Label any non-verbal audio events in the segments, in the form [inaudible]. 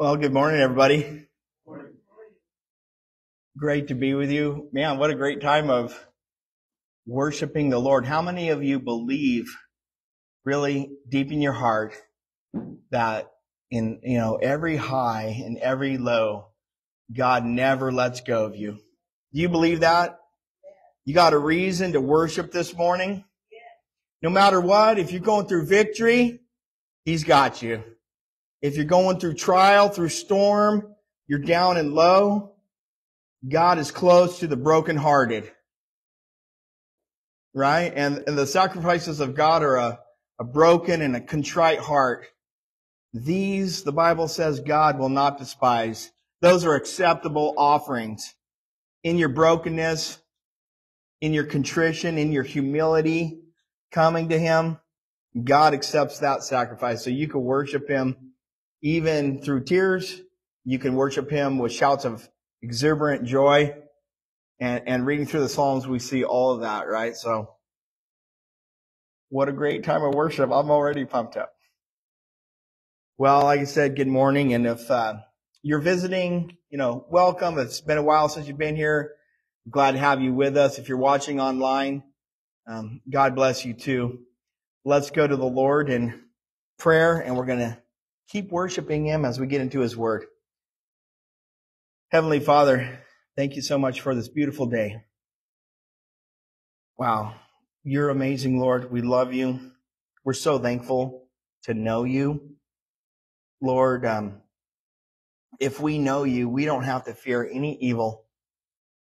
Well, good morning, everybody. Great to be with you. Man, what a great time of worshiping the Lord. How many of you believe really deep in your heart that in, you know, every high and every low, God never lets go of you? Do you believe that? You got a reason to worship this morning? No matter what, if you're going through victory, He's got you. If you're going through trial, through storm, you're down and low, God is close to the brokenhearted. Right? And, and the sacrifices of God are a, a broken and a contrite heart. These, the Bible says, God will not despise. Those are acceptable offerings. In your brokenness, in your contrition, in your humility, coming to Him, God accepts that sacrifice. So you can worship Him even through tears. You can worship Him with shouts of exuberant joy. And, and reading through the Psalms, we see all of that, right? So what a great time of worship. I'm already pumped up. Well, like I said, good morning. And if, uh, you're visiting, you know, welcome. It's been a while since you've been here. I'm glad to have you with us. If you're watching online, um, God bless you too. Let's go to the Lord in prayer and we're going to keep worshiping Him as we get into His Word. Heavenly Father, thank you so much for this beautiful day. Wow. You're amazing, Lord. We love you. We're so thankful to know you. Lord, um, if we know you, we don't have to fear any evil.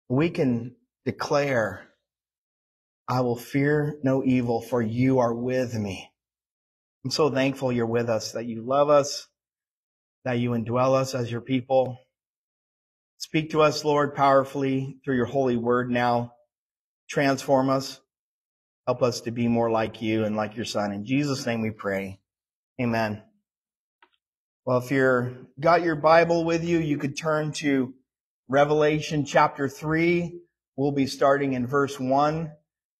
We can declare, I will fear no evil for you are with me. I'm so thankful you're with us, that you love us, that you indwell us as your people. Speak to us, Lord, powerfully through your holy word now. Transform us. Help us to be more like you and like your son. In Jesus' name we pray. Amen. Well, if you're got your Bible with you, you could turn to Revelation chapter three. We'll be starting in verse one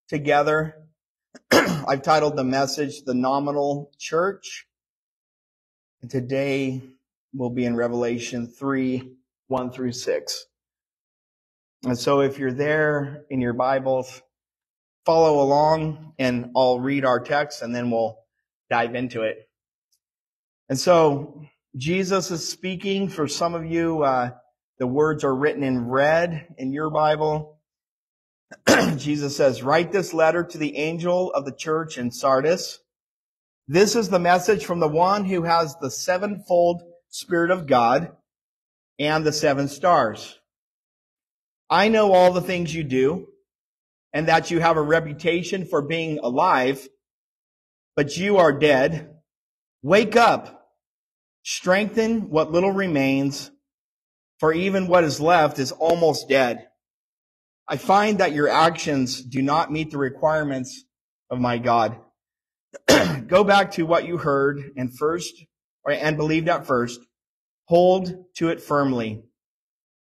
together. [clears throat] I've titled the message, The Nominal Church. And today we'll be in Revelation 3, 1 through 6. And so if you're there in your Bibles, follow along and I'll read our text and then we'll dive into it. And so Jesus is speaking for some of you. Uh, the words are written in red in your Bible. [clears throat] Jesus says, write this letter to the angel of the church in Sardis. This is the message from the one who has the sevenfold spirit of God and the seven stars. I know all the things you do and that you have a reputation for being alive, but you are dead. Wake up, strengthen what little remains, for even what is left is almost dead. I find that your actions do not meet the requirements of my God. [clears throat] Go back to what you heard and first, or, and believed at first. Hold to it firmly.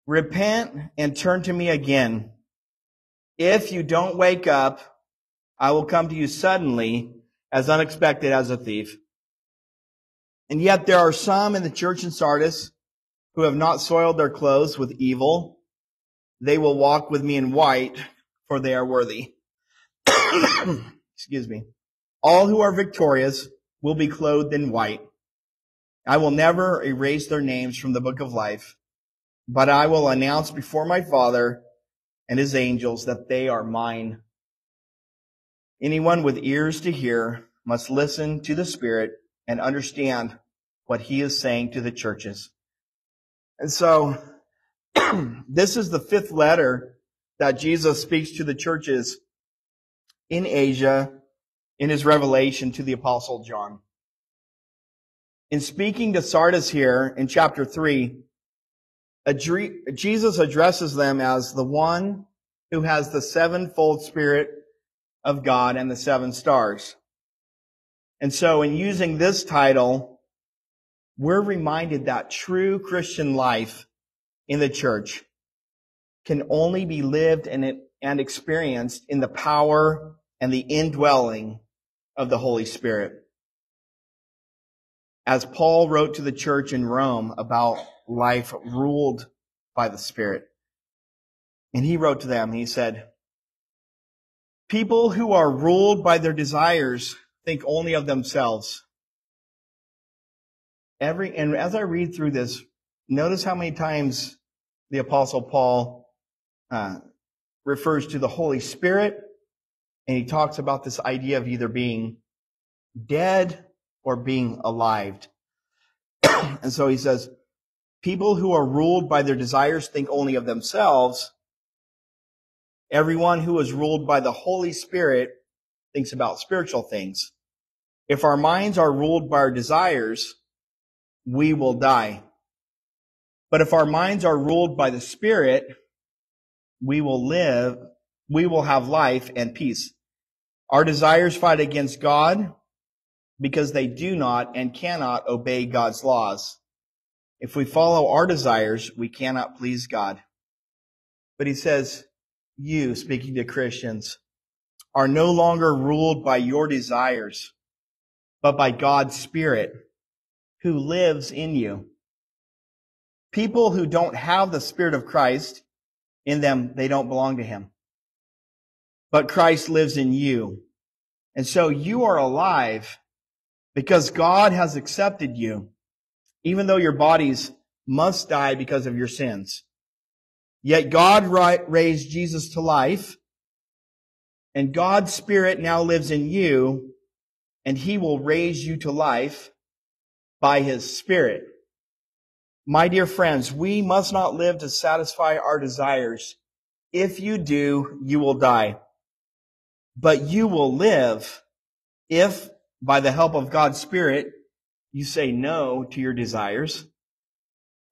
Repent and turn to me again. If you don't wake up, I will come to you suddenly, as unexpected as a thief. And yet there are some in the church in Sardis who have not soiled their clothes with evil they will walk with me in white, for they are worthy. [coughs] Excuse me. All who are victorious will be clothed in white. I will never erase their names from the book of life, but I will announce before my Father and his angels that they are mine. Anyone with ears to hear must listen to the Spirit and understand what he is saying to the churches. And so [clears throat] this is the fifth letter that Jesus speaks to the churches in Asia in his revelation to the apostle John. In speaking to Sardis here in chapter three, Jesus addresses them as the one who has the sevenfold spirit of God and the seven stars. And so in using this title, we're reminded that true Christian life in the church can only be lived and, and experienced in the power and the indwelling of the Holy Spirit. as Paul wrote to the church in Rome about life ruled by the Spirit. And he wrote to them, he said, People who are ruled by their desires think only of themselves. Every, and as I read through this, notice how many times the apostle Paul uh, refers to the Holy Spirit, and he talks about this idea of either being dead or being alive. [clears throat] and so he says, people who are ruled by their desires think only of themselves. Everyone who is ruled by the Holy Spirit thinks about spiritual things. If our minds are ruled by our desires, we will die. But if our minds are ruled by the Spirit, we will live, we will have life and peace. Our desires fight against God because they do not and cannot obey God's laws. If we follow our desires, we cannot please God. But he says, you, speaking to Christians, are no longer ruled by your desires, but by God's Spirit who lives in you. People who don't have the Spirit of Christ in them, they don't belong to Him. But Christ lives in you. And so you are alive because God has accepted you, even though your bodies must die because of your sins. Yet God raised Jesus to life and God's Spirit now lives in you and He will raise you to life by His Spirit. My dear friends, we must not live to satisfy our desires. If you do, you will die. But you will live if, by the help of God's Spirit, you say no to your desires.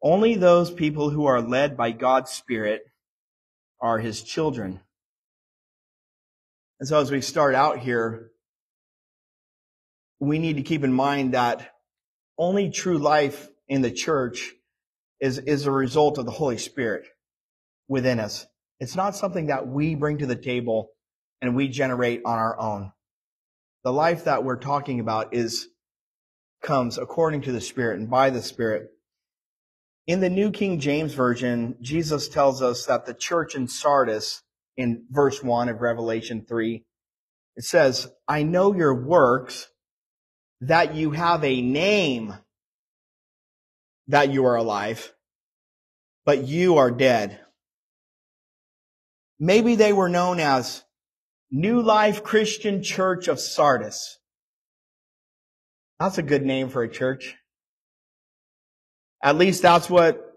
Only those people who are led by God's Spirit are His children. And so as we start out here, we need to keep in mind that only true life in the church is, is a result of the Holy Spirit within us. It's not something that we bring to the table and we generate on our own. The life that we're talking about is, comes according to the Spirit and by the Spirit. In the New King James Version, Jesus tells us that the church in Sardis, in verse 1 of Revelation 3, it says, I know your works, that you have a name, that you are alive, but you are dead. Maybe they were known as New Life Christian Church of Sardis. That's a good name for a church. At least that's what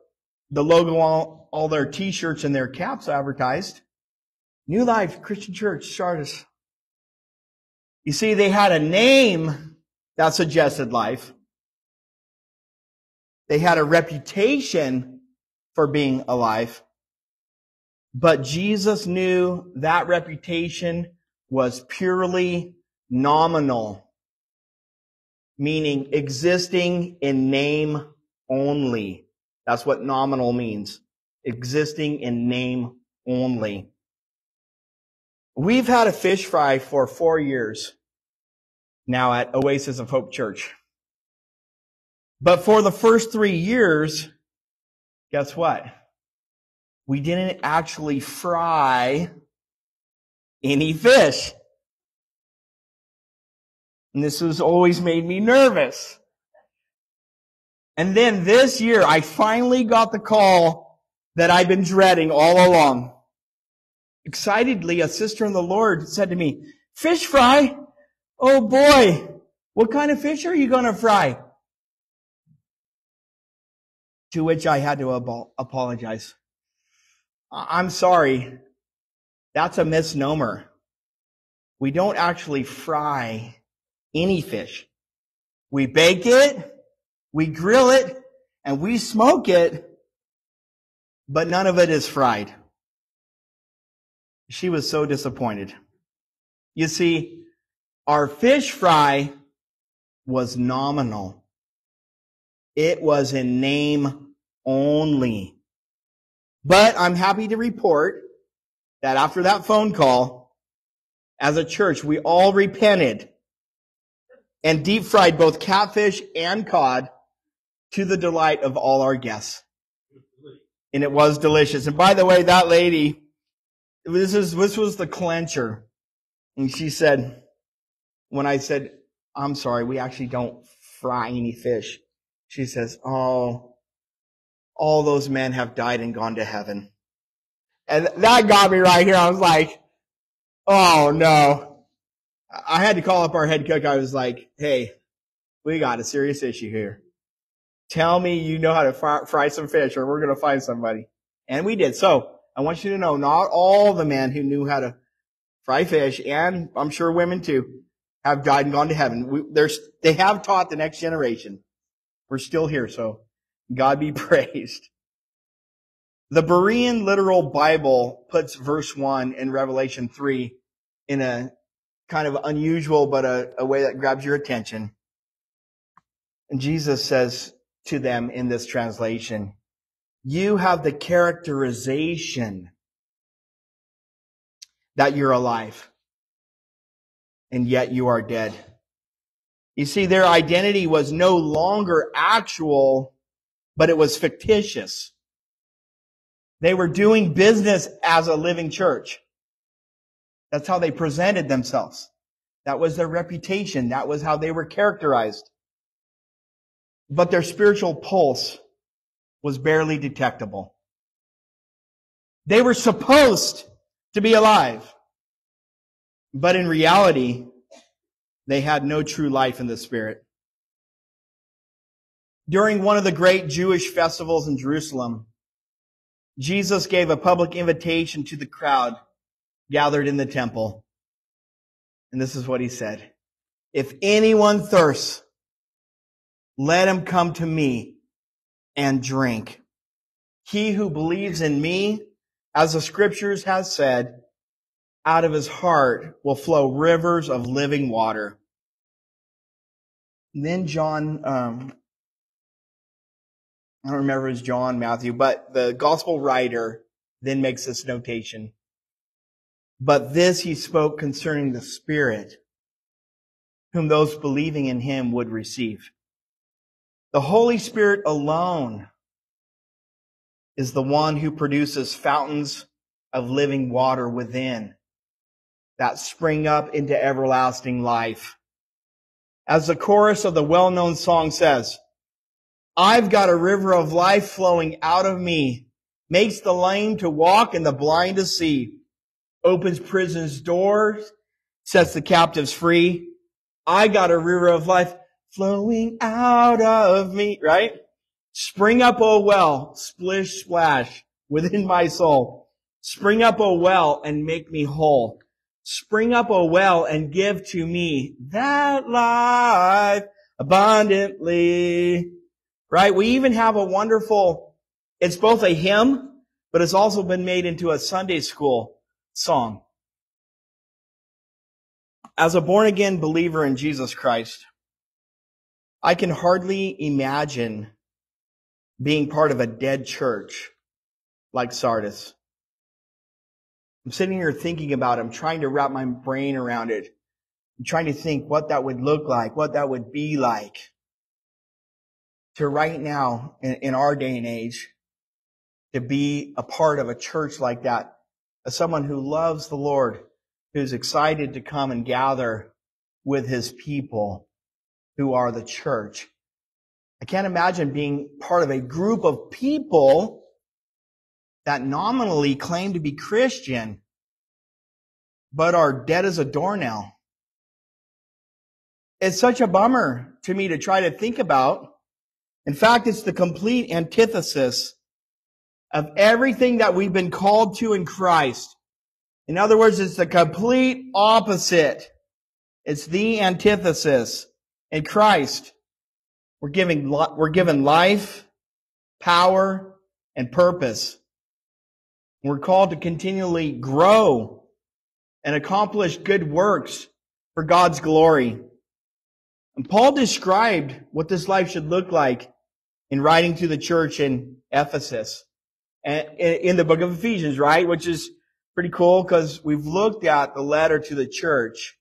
the logo on all their t-shirts and their caps advertised. New Life Christian Church, Sardis. You see, they had a name that suggested life. They had a reputation for being alive. But Jesus knew that reputation was purely nominal, meaning existing in name only. That's what nominal means. Existing in name only. We've had a fish fry for four years now at Oasis of Hope Church. But for the first three years, guess what? We didn't actually fry any fish. And this has always made me nervous. And then this year, I finally got the call that I've been dreading all along. Excitedly, a sister in the Lord said to me, fish fry? Oh boy, what kind of fish are you going to fry? To which I had to apologize. I'm sorry. That's a misnomer. We don't actually fry any fish. We bake it, we grill it, and we smoke it, but none of it is fried. She was so disappointed. You see, our fish fry was nominal. It was in name only. But I'm happy to report that after that phone call, as a church, we all repented and deep fried both catfish and cod to the delight of all our guests. And it was delicious. And by the way, that lady, this is, this was the clencher. And she said, when I said, I'm sorry, we actually don't fry any fish. She says, Oh, all those men have died and gone to heaven. And that got me right here. I was like, Oh no. I had to call up our head cook. I was like, Hey, we got a serious issue here. Tell me you know how to fry, some fish or we're going to find somebody. And we did. So I want you to know not all the men who knew how to fry fish and I'm sure women too have died and gone to heaven. We, they have taught the next generation. We're still here, so God be [laughs] praised. The Berean literal Bible puts verse 1 in Revelation 3 in a kind of unusual, but a, a way that grabs your attention. And Jesus says to them in this translation, you have the characterization that you're alive and yet you are dead. You see, their identity was no longer actual, but it was fictitious. They were doing business as a living church. That's how they presented themselves. That was their reputation. That was how they were characterized. But their spiritual pulse was barely detectable. They were supposed to be alive. But in reality, they had no true life in the Spirit. During one of the great Jewish festivals in Jerusalem, Jesus gave a public invitation to the crowd gathered in the temple. And this is what he said. If anyone thirsts, let him come to me and drink. He who believes in me, as the scriptures has said, out of his heart will flow rivers of living water. And then John, um, I don't remember if it's John, Matthew, but the gospel writer then makes this notation. But this he spoke concerning the Spirit, whom those believing in him would receive. The Holy Spirit alone is the one who produces fountains of living water within that spring up into everlasting life. As the chorus of the well-known song says, I've got a river of life flowing out of me, makes the lame to walk and the blind to see, opens prison's doors, sets the captives free. I got a river of life flowing out of me, right? Spring up, O well, splish splash within my soul. Spring up, O well, and make me whole. Spring up a well and give to me that life abundantly. Right? We even have a wonderful, it's both a hymn, but it's also been made into a Sunday school song. As a born again believer in Jesus Christ, I can hardly imagine being part of a dead church like Sardis. I'm sitting here thinking about it. I'm trying to wrap my brain around it. I'm trying to think what that would look like, what that would be like. To right now, in, in our day and age, to be a part of a church like that, as someone who loves the Lord, who's excited to come and gather with his people who are the church. I can't imagine being part of a group of people that nominally claim to be Christian, but are dead as a doornail. It's such a bummer to me to try to think about. In fact, it's the complete antithesis of everything that we've been called to in Christ. In other words, it's the complete opposite. It's the antithesis. In Christ, we're giving, we're given life, power, and purpose. We're called to continually grow and accomplish good works for God's glory. And Paul described what this life should look like in writing to the church in Ephesus in the book of Ephesians, right? Which is pretty cool because we've looked at the letter to the church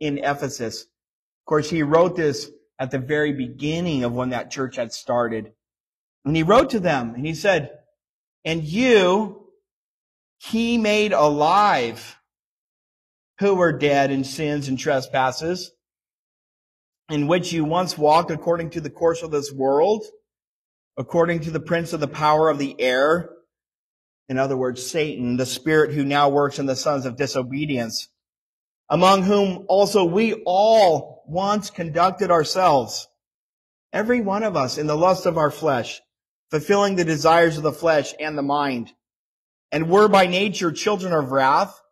in Ephesus. Of course, he wrote this at the very beginning of when that church had started. And he wrote to them and he said, and you, he made alive who were dead in sins and trespasses, in which you once walked according to the course of this world, according to the prince of the power of the air, in other words, Satan, the spirit who now works in the sons of disobedience, among whom also we all once conducted ourselves, every one of us in the lust of our flesh, fulfilling the desires of the flesh and the mind, and were by nature children of wrath,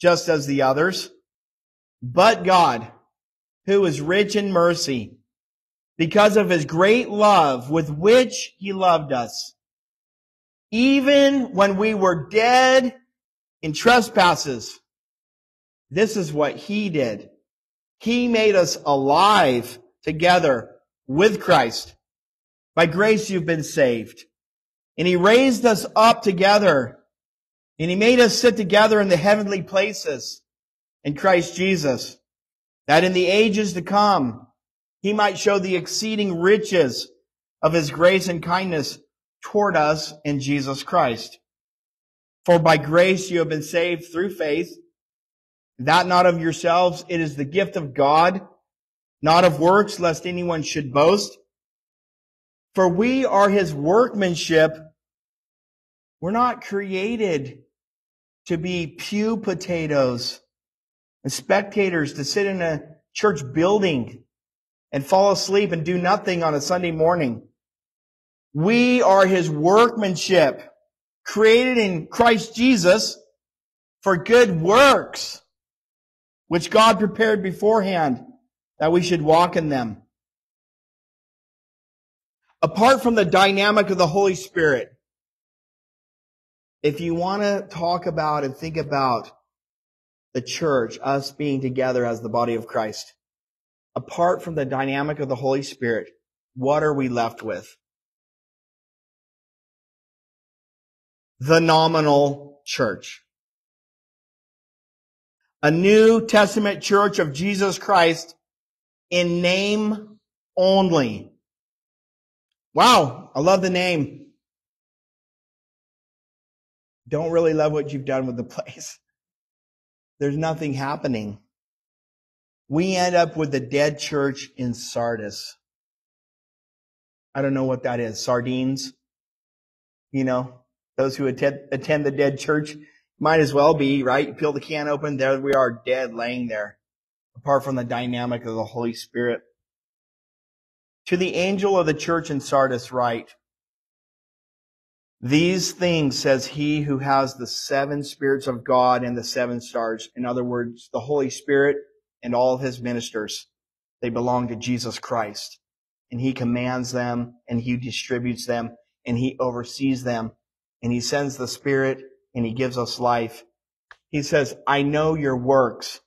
just as the others. But God, who is rich in mercy, because of his great love with which he loved us, even when we were dead in trespasses, this is what he did. He made us alive together with Christ. By grace you've been saved. And he raised us up together. And he made us sit together in the heavenly places in Christ Jesus. That in the ages to come, he might show the exceeding riches of his grace and kindness toward us in Jesus Christ. For by grace you have been saved through faith, that not of yourselves, it is the gift of God, not of works, lest anyone should boast. For we are his workmanship. We're not created to be pew potatoes and spectators to sit in a church building and fall asleep and do nothing on a Sunday morning. We are his workmanship, created in Christ Jesus for good works, which God prepared beforehand that we should walk in them. Apart from the dynamic of the Holy Spirit, if you want to talk about and think about the church, us being together as the body of Christ, apart from the dynamic of the Holy Spirit, what are we left with? the nominal church. A New Testament church of Jesus Christ in name only. Wow, I love the name. Don't really love what you've done with the [laughs] place. There's nothing happening. We end up with the dead church in Sardis. I don't know what that is. Sardines? You know, those who attend, attend the dead church might as well be, right? You peel the can open, there we are dead laying there, apart from the dynamic of the Holy Spirit. To the angel of the church in Sardis write, these things says he who has the seven spirits of God and the seven stars. In other words, the Holy Spirit and all his ministers. They belong to Jesus Christ. And he commands them and he distributes them and he oversees them and he sends the Spirit and he gives us life. He says, I know your works,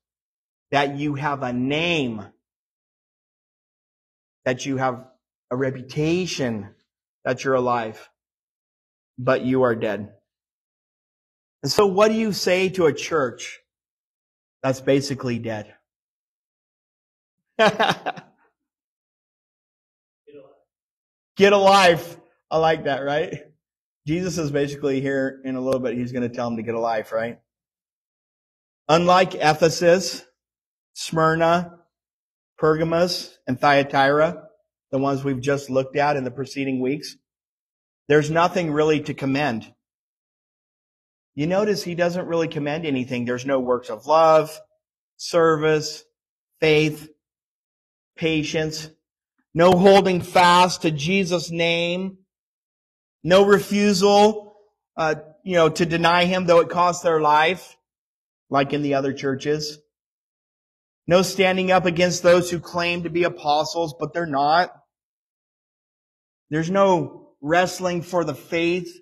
that you have a name, that you have a reputation, that you're alive, but you are dead. And so what do you say to a church that's basically dead? [laughs] Get alive. I like that, right? Jesus is basically here in a little bit, he's going to tell them to get a life, right? Unlike Ephesus, Smyrna, Pergamos, and Thyatira, the ones we've just looked at in the preceding weeks, there's nothing really to commend. You notice he doesn't really commend anything. There's no works of love, service, faith, patience, no holding fast to Jesus' name, no refusal, uh, you know, to deny him though it cost their life, like in the other churches. No standing up against those who claim to be apostles, but they're not. There's no wrestling for the faith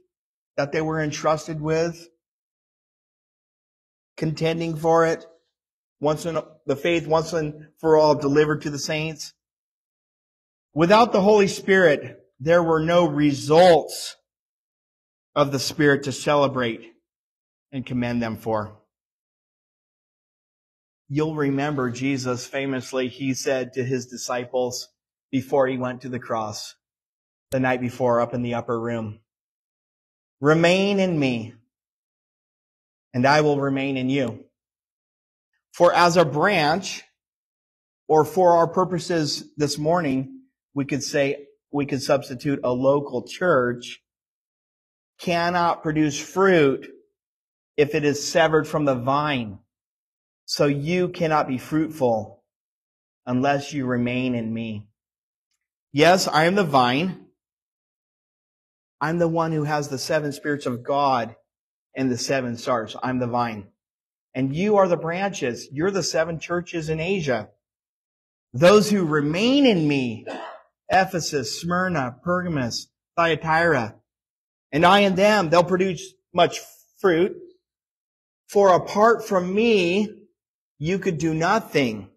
that they were entrusted with, contending for it, once in the faith once and for all delivered to the saints. Without the Holy Spirit, there were no results of the Spirit to celebrate and commend them for. you'll remember Jesus famously, he said to his disciples before he went to the cross the night before up in the upper room, remain in me and I will remain in you. For as a branch, or for our purposes this morning, we could say, we could substitute a local church cannot produce fruit if it is severed from the vine. So you cannot be fruitful unless you remain in me. Yes, I am the vine. I'm the one who has the seven spirits of God and the seven stars. I'm the vine. And you are the branches. You're the seven churches in Asia. Those who remain in me, Ephesus, Smyrna, Pergamos, Thyatira, and I in them, they'll produce much fruit. For apart from me, you could do nothing.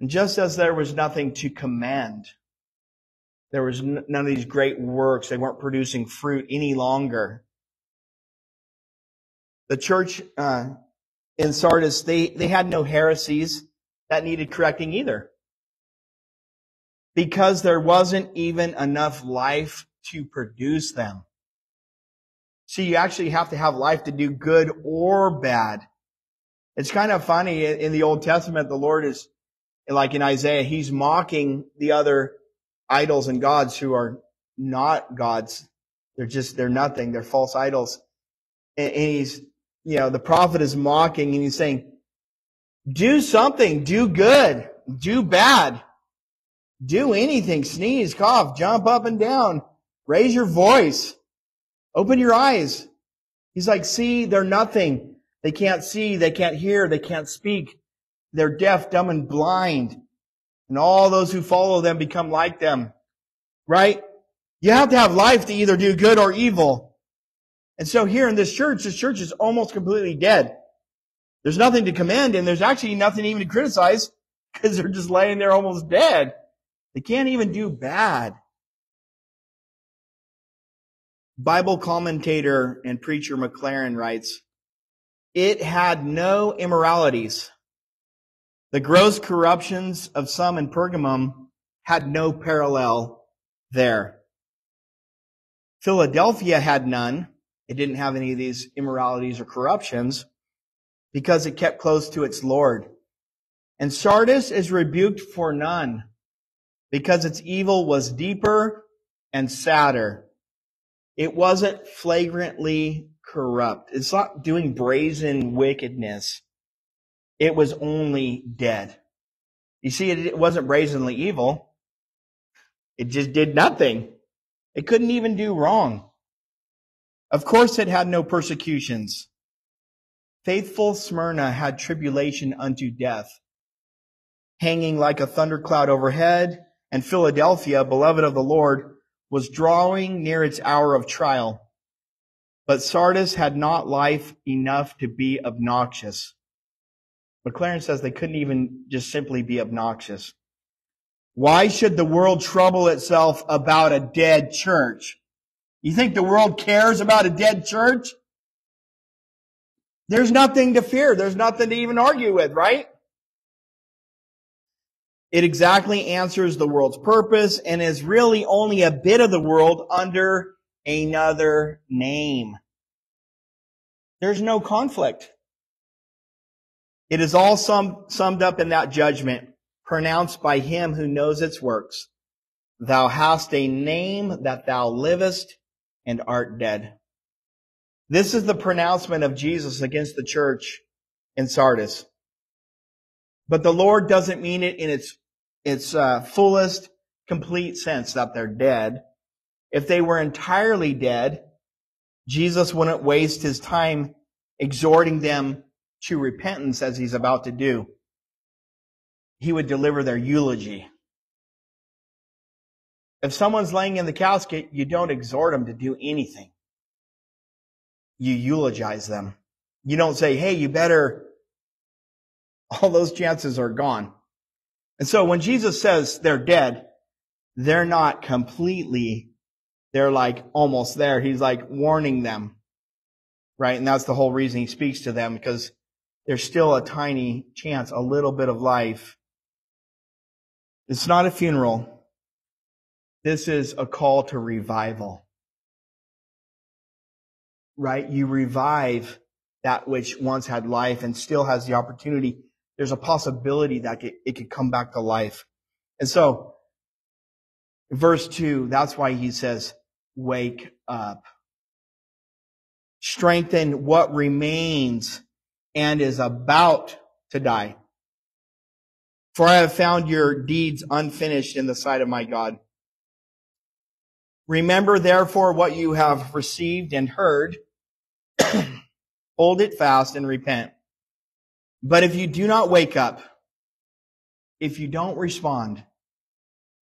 And just as there was nothing to command, there was none of these great works. They weren't producing fruit any longer. The church uh, in Sardis, they, they had no heresies that needed correcting either. Because there wasn't even enough life to produce them. See, you actually have to have life to do good or bad. It's kind of funny in the Old Testament, the Lord is, like in Isaiah, He's mocking the other idols and gods who are not gods. They're just, they're nothing. They're false idols. And, He's, you know, the prophet is mocking and he's saying, do something, do good, do bad, do anything, sneeze, cough, jump up and down, raise your voice. Open your eyes. He's like, see, they're nothing. They can't see, they can't hear, they can't speak. They're deaf, dumb, and blind. And all those who follow them become like them. Right? You have to have life to either do good or evil. And so here in this church, this church is almost completely dead. There's nothing to commend and there's actually nothing even to criticize [laughs] because they're just laying there almost dead. They can't even do bad. Bible commentator and preacher Maclaren writes, it had no immoralities. The gross corruptions of some in Pergamum had no parallel there. Philadelphia had none. It didn't have any of these immoralities or corruptions because it kept close to its Lord. And Sardis is rebuked for none because its evil was deeper and sadder. It wasn't flagrantly corrupt. It's not doing brazen wickedness. It was only dead. You see, it wasn't brazenly evil. It just did nothing. It couldn't even do wrong. Of course, it had no persecutions. Faithful Smyrna had tribulation unto death, hanging like a thundercloud overhead, and Philadelphia, beloved of the Lord, was drawing near its hour of trial. But Sardis had not life enough to be obnoxious. Maclaren says they couldn't even just simply be obnoxious. Why should the world trouble itself about a dead church? You think the world cares about a dead church? There's nothing to fear. There's nothing to even argue with, right? It exactly answers the world's purpose and is really only a bit of the world under another name. There's no conflict. It is all sum, summed up in that judgment pronounced by him who knows its works. Thou hast a name that thou livest and art dead. This is the pronouncement of Jesus against the church in Sardis. But the Lord doesn't mean it in its, its uh, fullest, complete sense that they're dead. If they were entirely dead, Jesus wouldn't waste his time exhorting them to repentance as he's about to do. He would deliver their eulogy. If someone's laying in the casket, you don't exhort them to do anything. You eulogize them. You don't say, hey, you better all those chances are gone. And so when Jesus says they're dead, they're not completely, they're like almost there. He's like warning them. right? And that's the whole reason he speaks to them because there's still a tiny chance, a little bit of life. It's not a funeral. This is a call to revival. Right? You revive that which once had life and still has the opportunity. There's a possibility that it could come back to life. And so, verse two, that's why he says, wake up. Strengthen what remains and is about to die. For I have found your deeds unfinished in the sight of my God. Remember therefore what you have received and heard. [clears throat] Hold it fast and repent. But if you do not wake up, if you don't respond,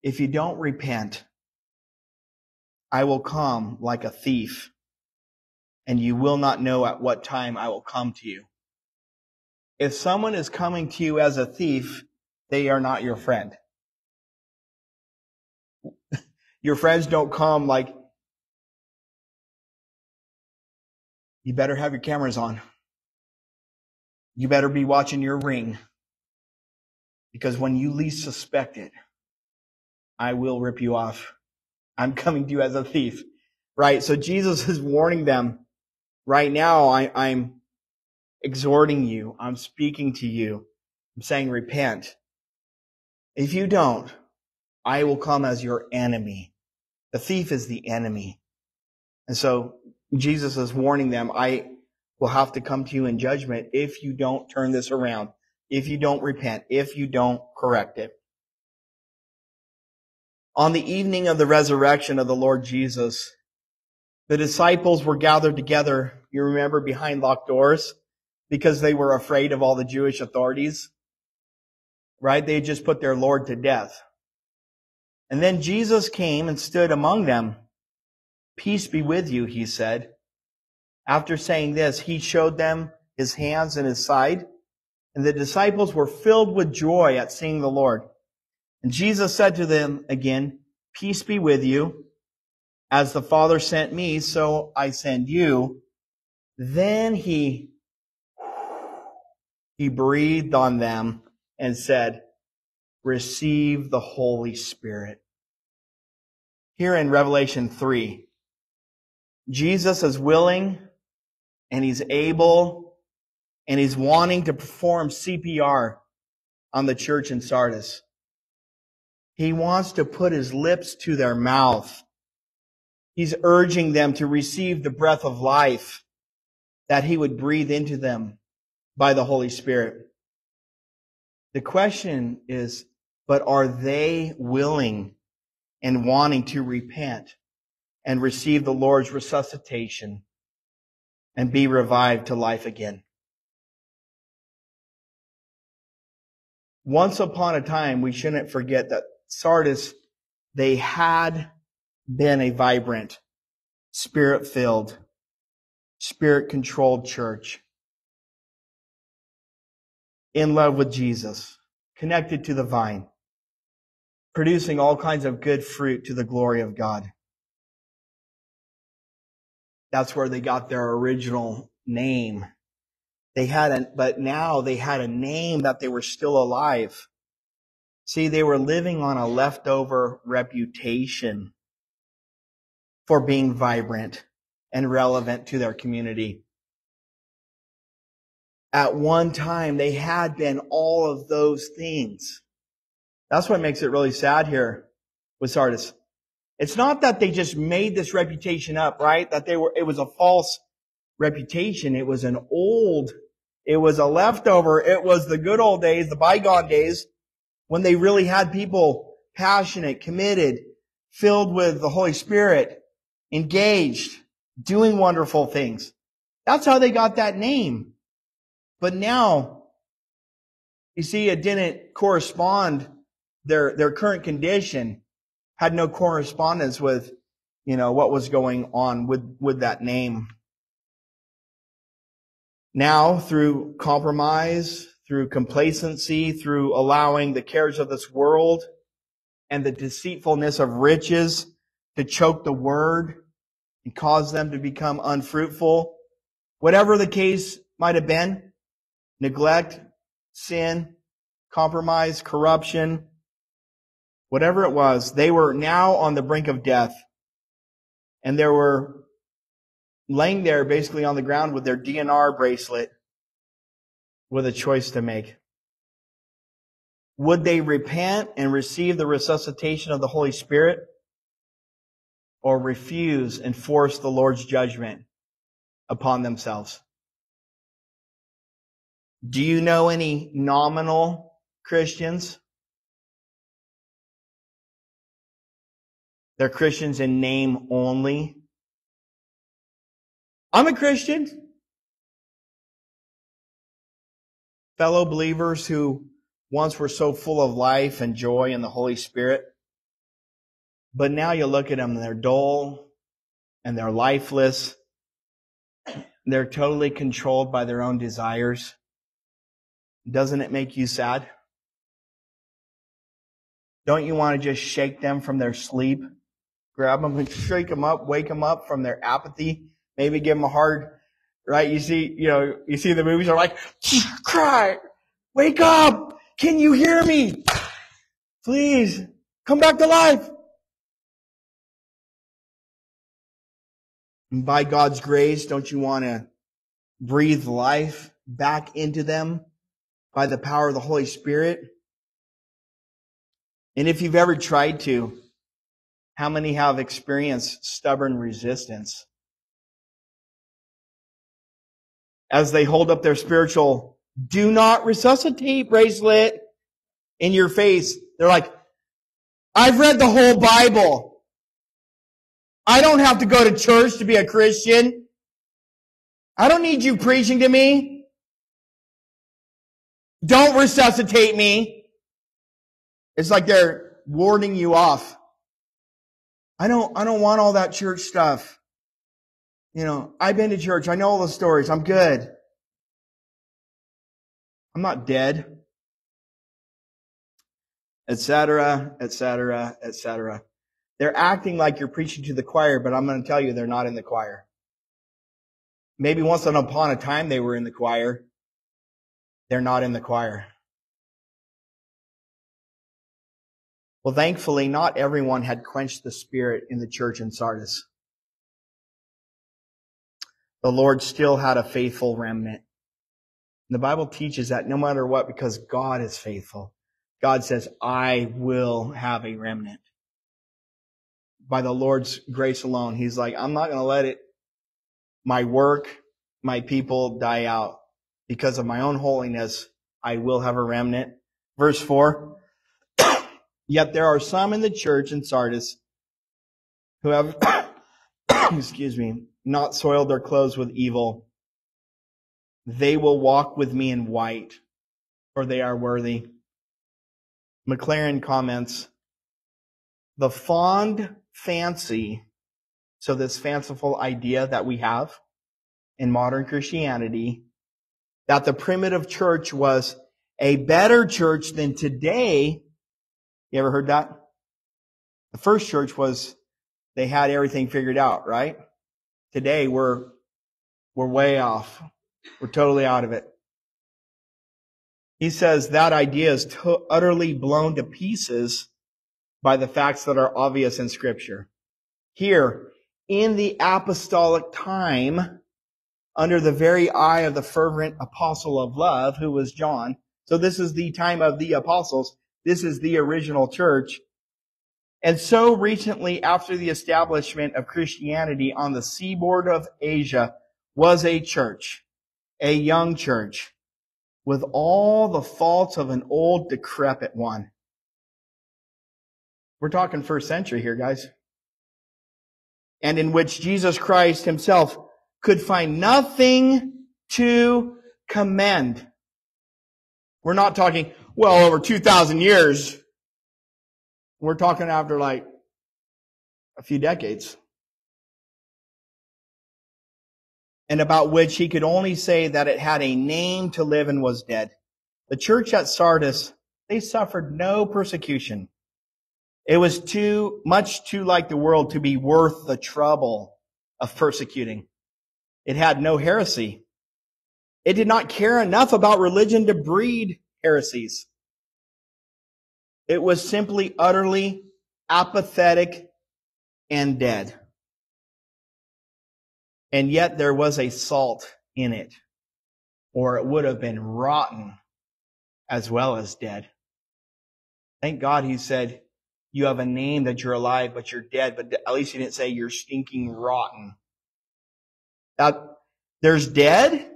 if you don't repent, I will come like a thief, and you will not know at what time I will come to you. If someone is coming to you as a thief, they are not your friend. your friends don't come like, you better have your cameras on. You better be watching your ring. Because when you least suspect it, I will rip you off. I'm coming to you as a thief. Right? So Jesus is warning them right now. I, I'm exhorting you. I'm speaking to you. I'm saying repent. If you don't, I will come as your enemy. The thief is the enemy. And so Jesus is warning them, I will have to come to you in judgment if you don't turn this around, if you don't repent, if you don't correct it. On the evening of the resurrection of the Lord Jesus, the disciples were gathered together, you remember, behind locked doors because they were afraid of all the Jewish authorities. Right? They just put their Lord to death. And then Jesus came and stood among them. Peace be with you, he said. After saying this, he showed them his hands and his side. And the disciples were filled with joy at seeing the Lord. And Jesus said to them again, Peace be with you. As the Father sent me, so I send you. Then he, he breathed on them and said, Receive the Holy Spirit. Here in Revelation 3, Jesus is willing and he's able and he's wanting to perform CPR on the church in Sardis. He wants to put his lips to their mouth. He's urging them to receive the breath of life that he would breathe into them by the Holy Spirit. The question is, but are they willing and wanting to repent and receive the Lord's resuscitation and be revived to life again? Once upon a time, we shouldn't forget that Sardis, they had been a vibrant, spirit filled, spirit controlled church in love with Jesus, connected to the vine, producing all kinds of good fruit to the glory of God. That's where they got their original name. They had a, but now they had a name that they were still alive. See, they were living on a leftover reputation for being vibrant and relevant to their community. At one time, they had been all of those things. That's what makes it really sad here with Sardis. It's not that they just made this reputation up, right? That they were, it was a false reputation. It was an old, it was a leftover. It was the good old days, the bygone days when they really had people passionate, committed, filled with the Holy Spirit, engaged, doing wonderful things. That's how they got that name. But now, you see, it didn't correspond, their, their current condition had no correspondence with, you know, what was going on with, with that name. Now, through compromise, through complacency, through allowing the cares of this world and the deceitfulness of riches to choke the word and cause them to become unfruitful. Whatever the case might have been, neglect, sin, compromise, corruption, whatever it was, they were now on the brink of death. And they were laying there basically on the ground with their DNR bracelet with a choice to make. Would they repent and receive the resuscitation of the Holy Spirit or refuse and force the Lord's judgment upon themselves? Do you know any nominal Christians? They're Christians in name only. I'm a Christian. Fellow believers who once were so full of life and joy in the Holy Spirit, but now you look at them and they're dull and they're lifeless. They're totally controlled by their own desires. Doesn't it make you sad? Don't you want to just shake them from their sleep? Grab them and shake them up, wake them up from their apathy. Maybe give them a hard, right? You see, you know, you see the movies are like, cry, wake up. Can you hear me? Please come back to life. And by God's grace, don't you want to breathe life back into them by the power of the Holy Spirit? And if you've ever tried to, how many have experienced stubborn resistance? As they hold up their spiritual do not resuscitate bracelet in your face, they're like, I've read the whole Bible. I don't have to go to church to be a Christian. I don't need you preaching to me. Don't resuscitate me. It's like they're warding you off. I don't, I don't want all that church stuff. You know, I've been to church. I know all the stories. I'm good. I'm not dead. Etc., etc., etc. They're acting like you're preaching to the choir, but I'm going to tell you they're not in the choir. Maybe once upon a time they were in the choir. They're not in the choir. Well, thankfully, not everyone had quenched the spirit in the church in Sardis. The Lord still had a faithful remnant. And the Bible teaches that no matter what, because God is faithful, God says, I will have a remnant. By the Lord's grace alone, He's like, I'm not going to let it, my work, my people die out. Because of my own holiness, I will have a remnant. Verse 4 [coughs] Yet there are some in the church in Sardis who have, [coughs] excuse me, not soiled their clothes with evil. They will walk with me in white, for they are worthy. Maclaren comments, the fond fancy, so this fanciful idea that we have in modern Christianity, that the primitive church was a better church than today you ever heard that? The first church was they had everything figured out, right? Today we're we're way off. We're totally out of it. He says that idea is to- utterly blown to pieces by the facts that are obvious in scripture. Here, in the apostolic time, under the very eye of the fervent apostle of love, who was John. So this is the time of the apostles. This is the original church. And so recently after the establishment of Christianity on the seaboard of Asia was a church, a young church with all the faults of an old decrepit one. We're talking first century here, guys. And in which Jesus Christ himself could find nothing to commend. We're not talking, well, over 2,000 years. We're talking after like a few decades. And about which he could only say that it had a name to live and was dead. The church at Sardis, they suffered no persecution. It was too, much too like the world to be worth the trouble of persecuting. It had no heresy. It did not care enough about religion to breed heresies. It was simply utterly apathetic and dead. And yet there was a salt in it, or it would have been rotten as well as dead. Thank God he said, you have a name that you're alive, but you're dead, but at least he didn't say you're stinking rotten. Now, there's dead.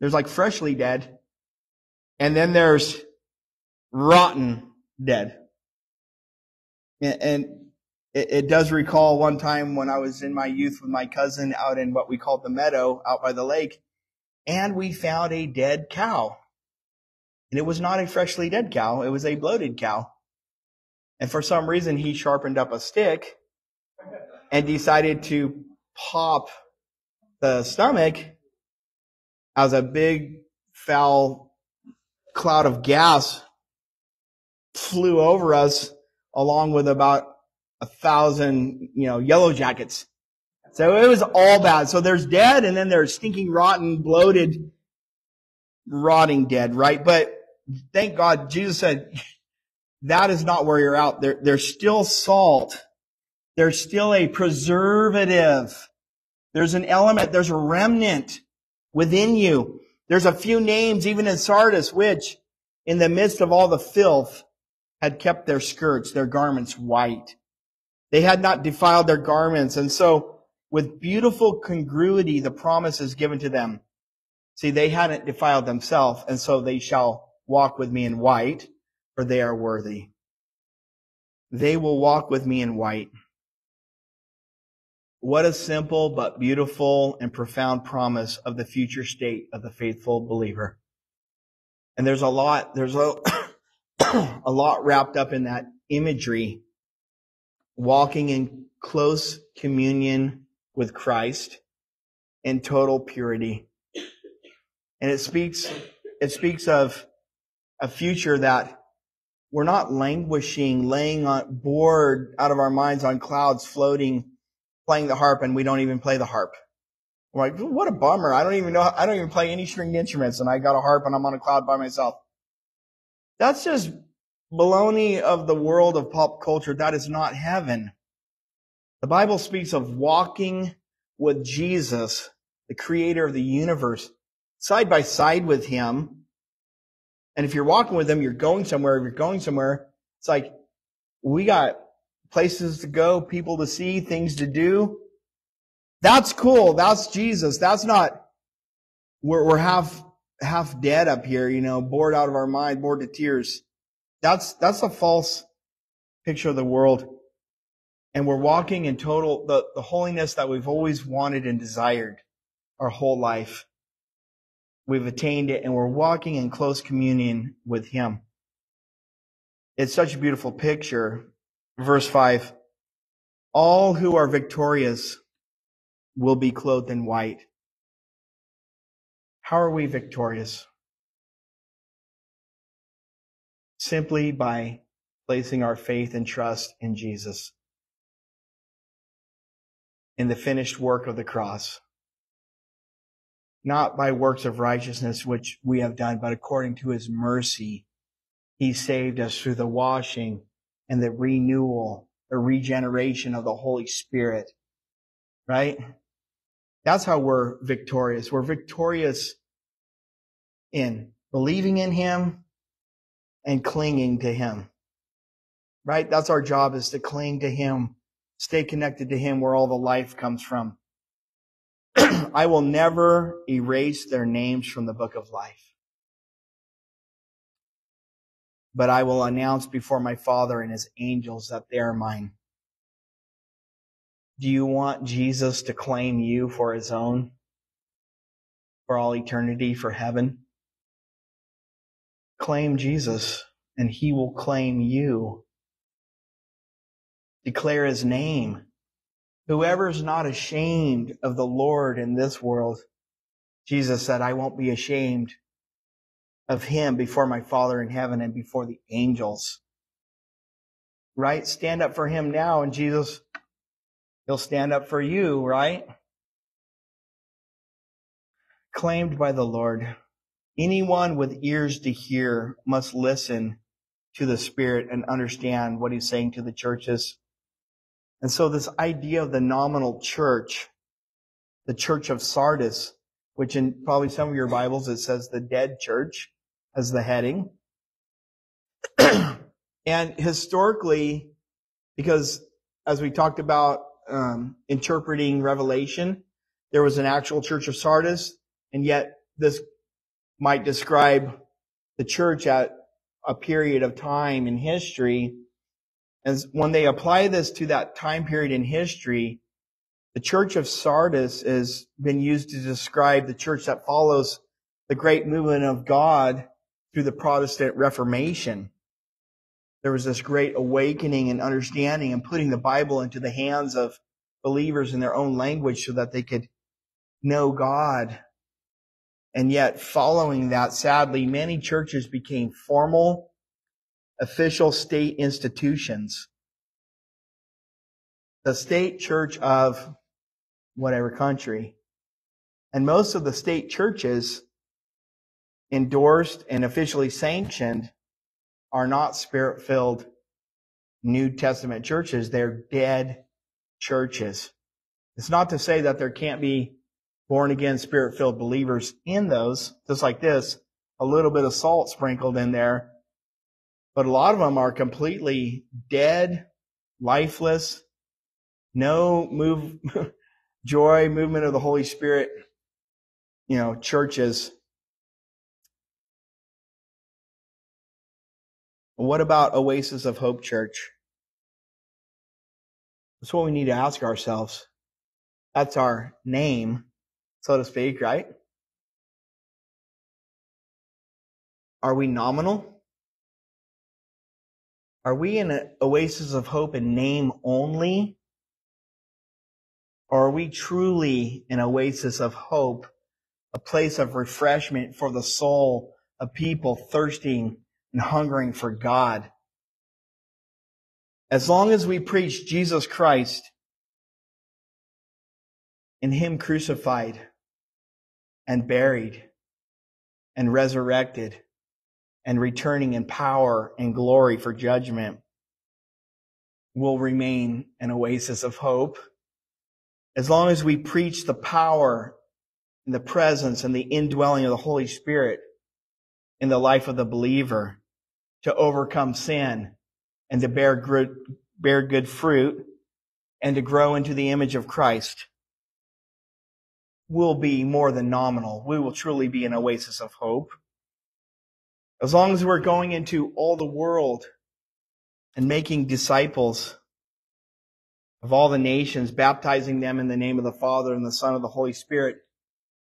There's like freshly dead. And then there's rotten dead. And, and it, it does recall one time when I was in my youth with my cousin out in what we called the meadow out by the lake, and we found a dead cow. And it was not a freshly dead cow, it was a bloated cow. And for some reason, he sharpened up a stick and decided to pop the stomach as a big foul cloud of gas flew over us along with about a thousand, you know, yellow jackets. So it was all bad. So there's dead and then there's stinking, rotten, bloated, rotting dead, right? But thank God Jesus said, [laughs] that is not where you're out. There, there's still salt. There's still a preservative. There's an element, there's a remnant within you. There's a few names, even in Sardis, which in the midst of all the filth had kept their skirts, their garments white. They had not defiled their garments. And so with beautiful congruity, the promise is given to them. See, they hadn't defiled themselves, and so they shall walk with me in white, for they are worthy. They will walk with me in white. What a simple but beautiful and profound promise of the future state of the faithful believer. And there's a lot, there's a, [coughs] a lot wrapped up in that imagery, walking in close communion with Christ in total purity. And it speaks, it speaks of a future that we're not languishing, laying on, bored out of our minds on clouds, floating, playing the harp, and we don't even play the harp. We're like, what a bummer. I don't even know, I don't even play any stringed instruments, and I got a harp and I'm on a cloud by myself. That's just baloney of the world of pop culture. That is not heaven. The Bible speaks of walking with Jesus, the creator of the universe, side by side with him, and if you're walking with him, you're going somewhere. If you're going somewhere, it's like, we got places to go, people to see, things to do. That's cool. That's Jesus. That's not, we're, we're half, half dead up here, you know, bored out of our mind, bored to tears. That's, that's a false picture of the world. And we're walking in total, the, the holiness that we've always wanted and desired our whole life. We've attained it and we're walking in close communion with Him. It's such a beautiful picture. Verse 5 All who are victorious will be clothed in white. How are we victorious? Simply by placing our faith and trust in Jesus, in the finished work of the cross not by works of righteousness which we have done, but according to his mercy. He saved us through the washing and the renewal, the regeneration of the Holy Spirit. Right? That's how we're victorious. We're victorious in believing in him and clinging to him. Right? That's our job is to cling to him, stay connected to him where all the life comes from. [clears throat] I will never erase their names from the book of life. But I will announce before my Father and his angels that they are mine. Do you want Jesus to claim you for his own? For all eternity, for heaven? Claim Jesus and he will claim you. Declare his name Whoever is not ashamed of the Lord in this world, Jesus said, I won't be ashamed of him before my Father in heaven and before the angels. Right? Stand up for him now and Jesus, he'll stand up for you, right? claimed by the Lord. Anyone with ears to hear must listen to the Spirit and understand what he's saying to the churches. And so this idea of the nominal church, the church of Sardis, which in probably some of your Bibles it says the dead church as the heading. [clears throat] and historically, because as we talked about um, interpreting Revelation, there was an actual church of Sardis, and yet this might describe the church at a period of time in history. And when they apply this to that time period in history, the church of Sardis has been used to describe the church that follows the great movement of God through the Protestant Reformation. There was this great awakening and understanding and putting the Bible into the hands of believers in their own language so that they could know God. And yet following that, sadly, many churches became formal, official state institutions. The state church of whatever country. And most of the state churches endorsed and officially sanctioned are not spirit filled New Testament churches. They're dead churches. It's not to say that there can't be born again, spirit filled believers in those, just like this, a little bit of salt sprinkled in there. But a lot of them are completely dead, lifeless, no move, [laughs] joy, movement of the Holy Spirit, you know, churches. What about Oasis of Hope Church? That's what we need to ask ourselves. That's our name, so to speak, right? Are we nominal? Are we an oasis of hope in name only? Or are we truly an oasis of hope, a place of refreshment for the soul of people thirsting and hungering for God? As long as we preach Jesus Christ and Him crucified and buried and resurrected and returning in power and glory for judgment, will remain an oasis of hope as long as we preach the power and the presence and the indwelling of the Holy Spirit in the life of the believer to overcome sin and to bear good, bear good fruit and to grow into the image of Christ will be more than nominal. We will truly be an oasis of hope. As long as we're going into all the world and making disciples, of all the nations, baptizing them in the name of the Father and the Son of the Holy Spirit,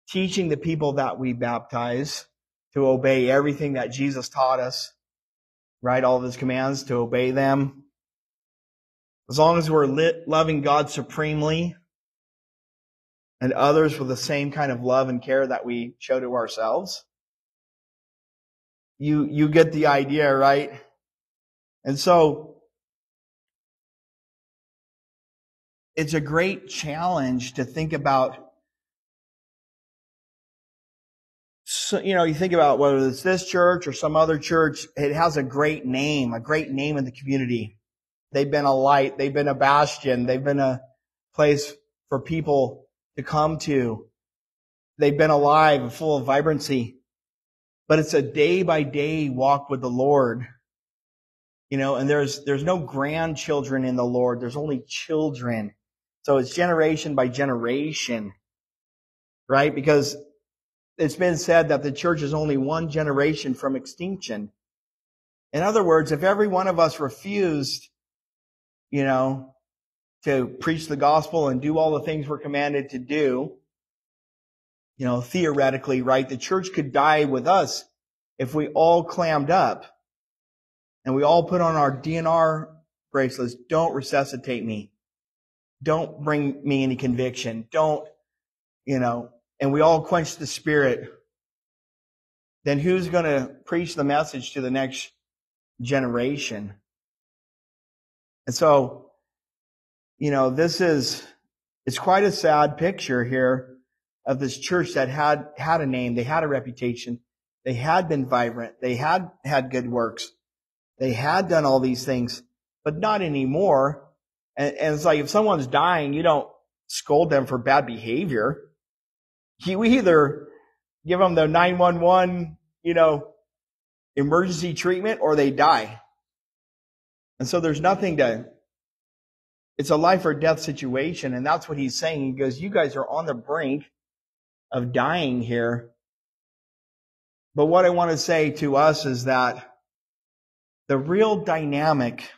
teaching the people that we baptize to obey everything that Jesus taught us, right? All of his commands to obey them. As long as we're lit, loving God supremely and others with the same kind of love and care that we show to ourselves. You, you get the idea, right? And so, it's a great challenge to think about so, you know, you think about whether it's this church or some other church, it has a great name, a great name in the community. They've been a light. They've been a bastion. They've been a place for people to come to. They've been alive and full of vibrancy. But it's a day by day walk with the Lord. You know, and there's, there's no grandchildren in the Lord. There's only children. So it's generation by generation, right? Because it's been said that the church is only one generation from extinction. In other words, if every one of us refused, you know, to preach the gospel and do all the things we're commanded to do, you know, theoretically, right, the church could die with us if we all clammed up and we all put on our DNR bracelets, don't resuscitate me. Don't bring me any conviction. Don't, you know, and we all quench the spirit. Then who's going to preach the message to the next generation? And so, you know, this is, it's quite a sad picture here of this church that had, had a name. They had a reputation. They had been vibrant. They had had good works. They had done all these things, but not anymore. And, and it's like if someone's dying, you don't scold them for bad behavior. You either give them the 911, you know, emergency treatment or they die. And so there's nothing to, it's a life or death situation. And that's what he's saying. He goes, you guys are on the brink of dying here. But what I want to say to us is that the real dynamic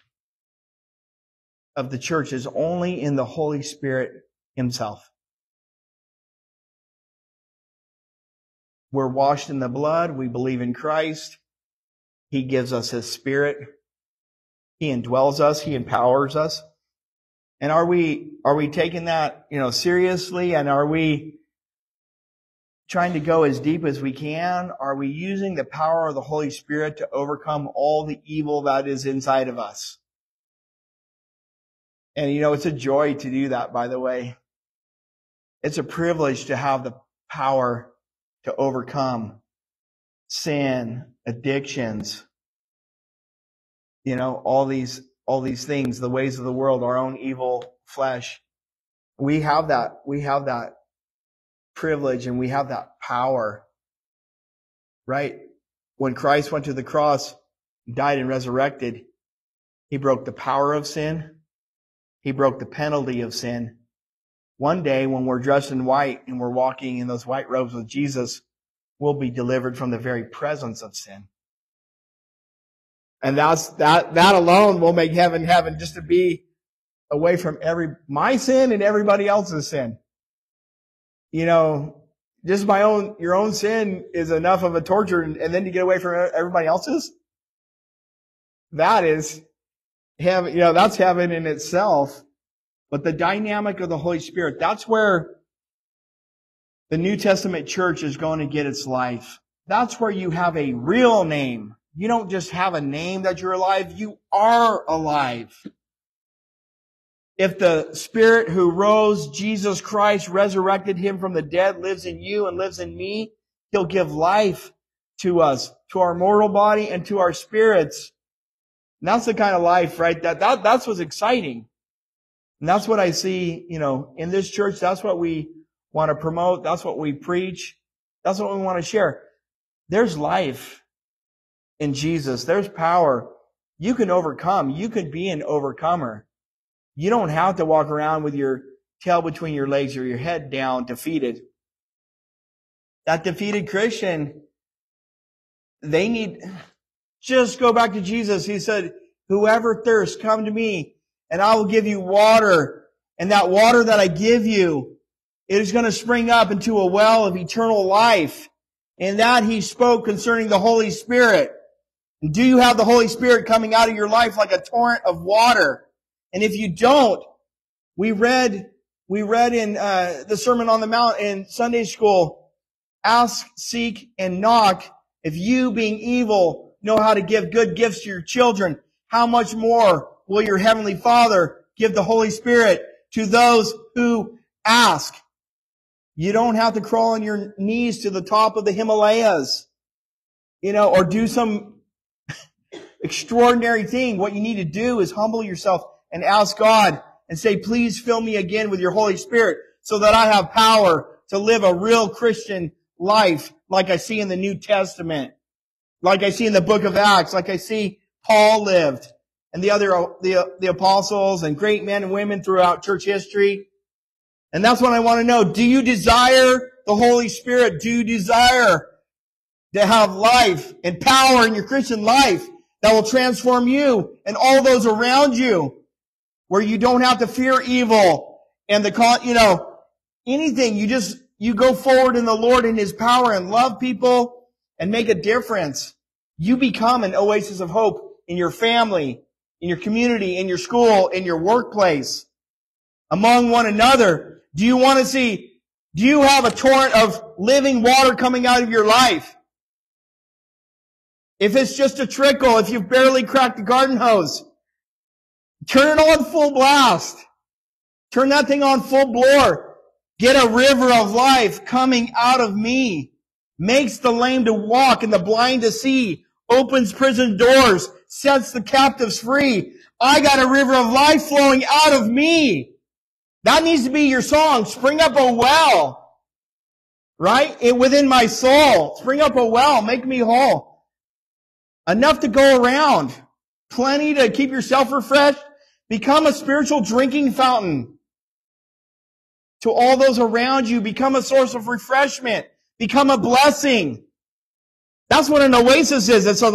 of the church is only in the Holy Spirit himself. We're washed in the blood. We believe in Christ. He gives us his spirit. He indwells us. He empowers us. And are we, are we taking that, you know, seriously? And are we trying to go as deep as we can? Are we using the power of the Holy Spirit to overcome all the evil that is inside of us? And you know, it's a joy to do that, by the way. It's a privilege to have the power to overcome sin, addictions, you know, all these, all these things, the ways of the world, our own evil flesh. We have that, we have that privilege and we have that power, right? When Christ went to the cross, died and resurrected, he broke the power of sin. He broke the penalty of sin. One day when we're dressed in white and we're walking in those white robes with Jesus, we'll be delivered from the very presence of sin. And that's, that, that alone will make heaven heaven just to be away from every, my sin and everybody else's sin. You know, just my own, your own sin is enough of a torture and, and then to get away from everybody else's. That is heaven, you know, that's heaven in itself. But the dynamic of the Holy Spirit, that's where the New Testament church is going to get its life. That's where you have a real name. You don't just have a name that you're alive. You are alive. If the Spirit who rose Jesus Christ, resurrected him from the dead, lives in you and lives in me, he'll give life to us, to our mortal body and to our spirits. And that's the kind of life, right? That, that, that's what's exciting. And that's what I see, you know, in this church. That's what we want to promote. That's what we preach. That's what we want to share. There's life in Jesus. There's power. You can overcome. You can be an overcomer. You don't have to walk around with your tail between your legs or your head down defeated. That defeated Christian, they need, just go back to Jesus. He said, whoever thirsts, come to me and I will give you water. And that water that I give you, it is going to spring up into a well of eternal life. And that he spoke concerning the Holy Spirit. Do you have the Holy Spirit coming out of your life like a torrent of water? And if you don't, we read, we read in uh, the Sermon on the Mount in Sunday school, ask, seek, and knock. If you, being evil, know how to give good gifts to your children, how much more will your heavenly Father give the Holy Spirit to those who ask? You don't have to crawl on your knees to the top of the Himalayas, you know, or do some [laughs] extraordinary thing. What you need to do is humble yourself and ask God and say, please fill me again with your Holy Spirit so that I have power to live a real Christian life like I see in the New Testament, like I see in the book of Acts, like I see Paul lived and the other, the, the apostles and great men and women throughout church history. And that's what I want to know. Do you desire the Holy Spirit? Do you desire to have life and power in your Christian life that will transform you and all those around you? where you don't have to fear evil and the, you know, anything. You just, you go forward in the Lord in His power and love people and make a difference. You become an oasis of hope in your family, in your community, in your school, in your workplace, among one another. Do you want to see, do you have a torrent of living water coming out of your life? If it's just a trickle, if you've barely cracked the garden hose, Turn it on full blast. Turn that thing on full bore. Get a river of life coming out of me. Makes the lame to walk and the blind to see. Opens prison doors. Sets the captives free. I got a river of life flowing out of me. That needs to be your song. Spring up a well. Right? It within my soul. Spring up a well. Make me whole. Enough to go around. Plenty to keep yourself refreshed. Become a spiritual drinking fountain to all those around you. Become a source of refreshment. Become a blessing. That's what an oasis is. It's a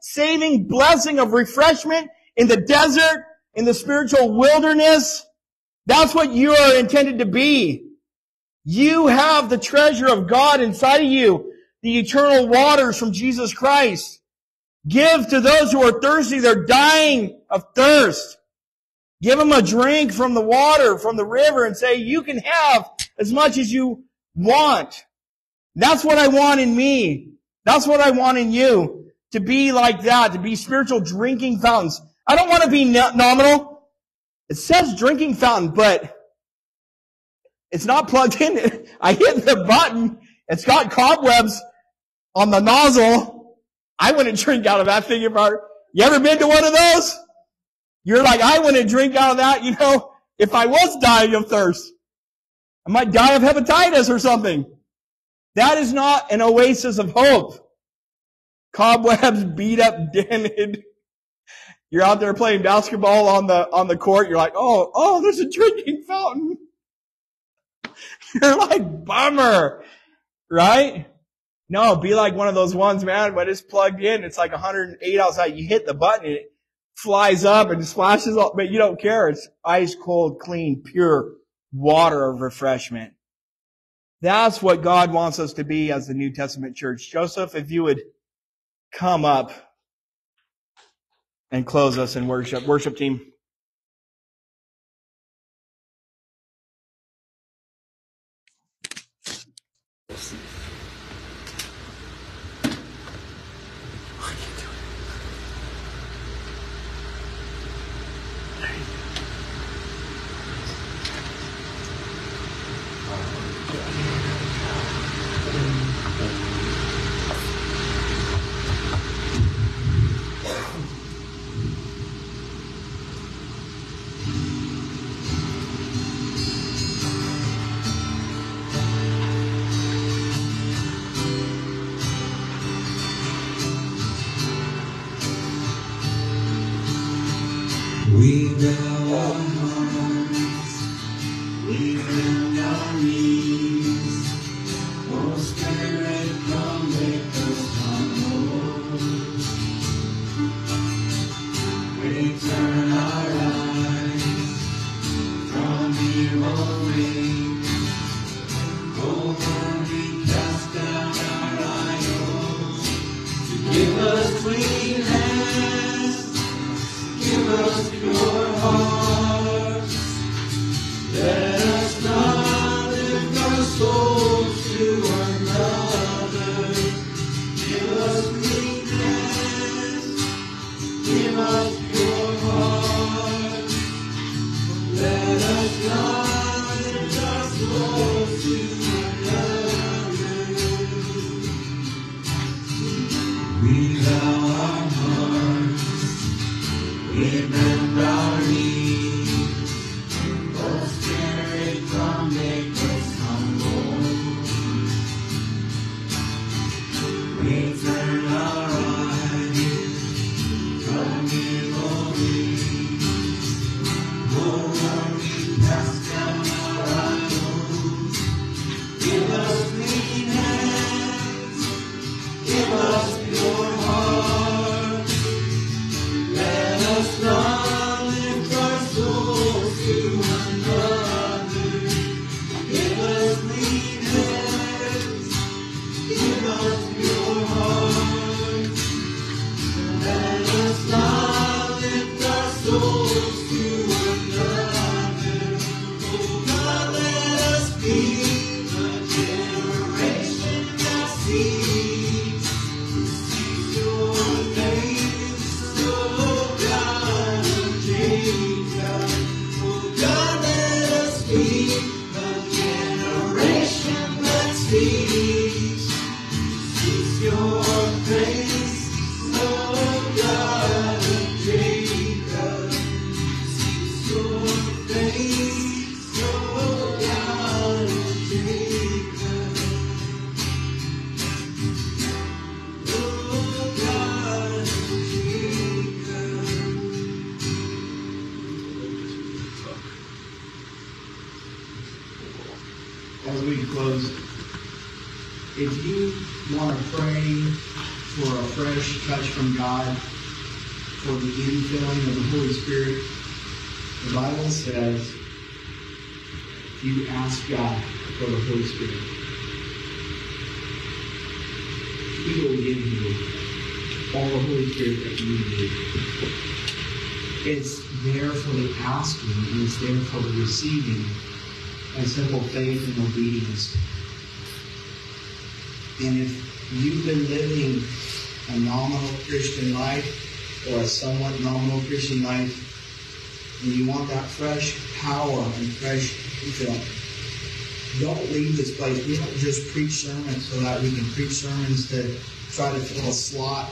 life-saving blessing of refreshment in the desert, in the spiritual wilderness. That's what you are intended to be. You have the treasure of God inside of you, the eternal waters from Jesus Christ. Give to those who are thirsty. They're dying of thirst. Give them a drink from the water, from the river, and say, you can have as much as you want. That's what I want in me. That's what I want in you. To be like that, to be spiritual drinking fountains. I don't want to be nominal. It says drinking fountain, but it's not plugged in. [laughs] I hit the button. It's got cobwebs on the nozzle. I wouldn't drink out of that thing if I, you ever been to one of those? You're like, I wouldn't drink out of that, you know, if I was dying of thirst. I might die of hepatitis or something. That is not an oasis of hope. Cobwebs, beat up, [laughs] dented. You're out there playing basketball on the, on the court. You're like, oh, oh, there's a drinking fountain. [laughs] You're like, bummer, right? No, be like one of those ones, man, when it's plugged in, it's like 108 outside. You hit the button, it flies up and splashes up, but you don't care. It's ice cold, clean, pure water of refreshment. That's what God wants us to be as the New Testament church. Joseph, if you would come up and close us in worship. Worship team. We die. Receiving and simple faith and obedience. And if you've been living a nominal Christian life or a somewhat nominal Christian life, and you want that fresh power and fresh filling, don't leave this place. We don't just preach sermons so that we can preach sermons to try to fill a slot,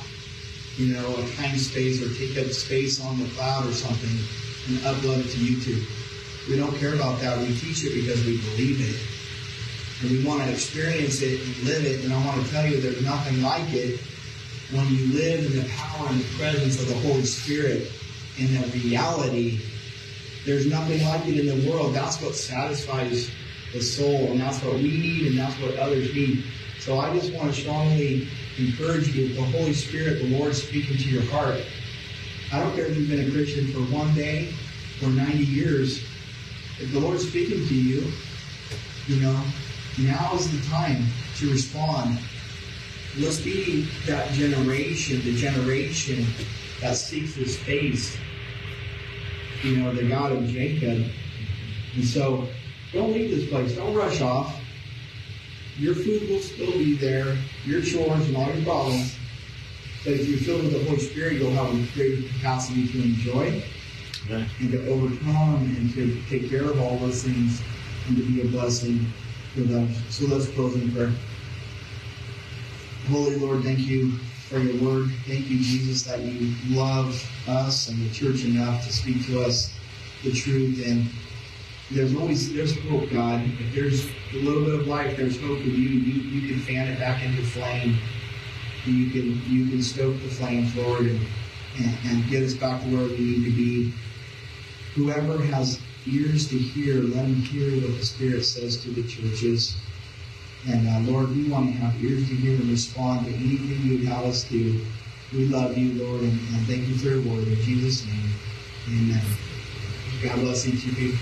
you know, a time space or take up space on the cloud or something and upload it to YouTube. We don't care about that. We teach it because we believe it. And we want to experience it and live it. And I want to tell you there's nothing like it when you live in the power and the presence of the Holy Spirit in the reality. There's nothing like it in the world. That's what satisfies the soul, and that's what we need, and that's what others need. So I just want to strongly encourage you, the Holy Spirit, the Lord speaking to your heart. I don't care if you've been a Christian for one day or 90 years. If the Lord's speaking to you, you know, now is the time to respond. Let's be that generation, the generation that seeks his face. You know, the God of Jacob. And so don't leave this place. Don't rush off. Your food will still be there, your chores and all your problems. But if you're filled with the Holy Spirit, you'll have a greater capacity to enjoy And to overcome and to take care of all those things and to be a blessing to them. So let's close in prayer. Holy Lord, thank you for your word. Thank you, Jesus, that you love us and the church enough to speak to us the truth. And there's always there's hope, God. If there's a little bit of life, there's hope in you. You you can fan it back into flame. You can you can stoke the flame Lord, and, and, and get us back to where we need to be. Whoever has ears to hear, let them hear what the Spirit says to the churches. And uh, Lord, we want to have ears to hear and respond to anything you have us do. We love you, Lord, and, and thank you for your word. In Jesus' name, amen. God bless each of you.